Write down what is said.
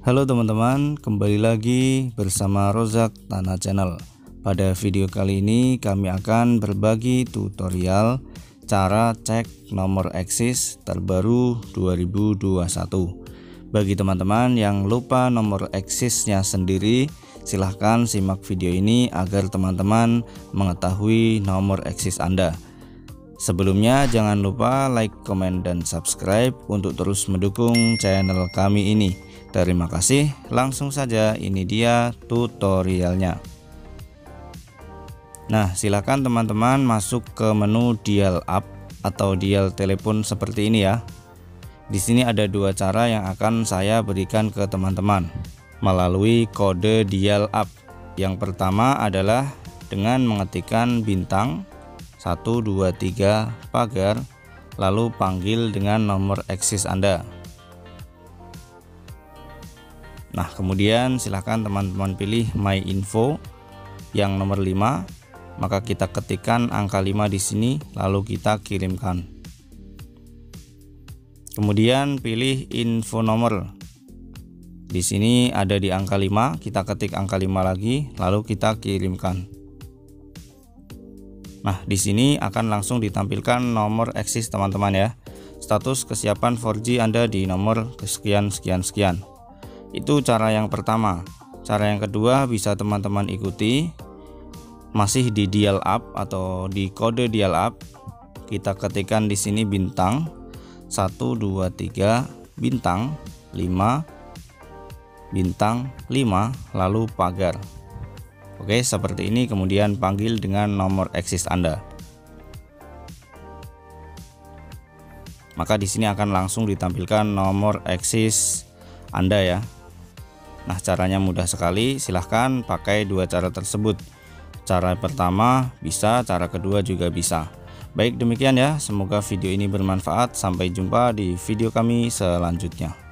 Halo teman-teman, kembali lagi bersama Rozak Tanah Channel. Pada video kali ini kami akan berbagi tutorial cara cek nomor eksis terbaru 2021. Bagi teman-teman yang lupa nomor eksisnya sendiri, silahkan simak video ini agar teman-teman mengetahui nomor eksis Anda. Sebelumnya jangan lupa like, komen, dan subscribe untuk terus mendukung channel kami ini. Terima kasih, langsung saja ini dia tutorialnya. Nah, silakan teman-teman masuk ke menu dial up atau dial telepon seperti ini ya. Di sini ada dua cara yang akan saya berikan ke teman-teman melalui kode dial up. Yang pertama adalah dengan mengetikkan bintang 1 2 3 pagar lalu panggil dengan nomor eksis Anda Nah kemudian silahkan teman-teman pilih my info yang nomor 5 maka kita ketikkan angka 5 di sini lalu kita kirimkan. Kemudian pilih info nomor. Di sini ada di angka 5 kita ketik angka 5 lagi lalu kita kirimkan. Nah, di sini akan langsung ditampilkan nomor eksis teman-teman ya. Status kesiapan 4G Anda di nomor sekian sekian sekian. Itu cara yang pertama. Cara yang kedua bisa teman-teman ikuti masih di dial up atau di kode dial up. Kita ketikkan di sini bintang 1 2 3 bintang 5 bintang 5 lalu pagar. Oke, seperti ini kemudian panggil dengan nomor eksis Anda. Maka di sini akan langsung ditampilkan nomor eksis Anda ya. Nah, caranya mudah sekali. Silahkan pakai dua cara tersebut. Cara pertama bisa, cara kedua juga bisa. Baik demikian ya, semoga video ini bermanfaat. Sampai jumpa di video kami selanjutnya.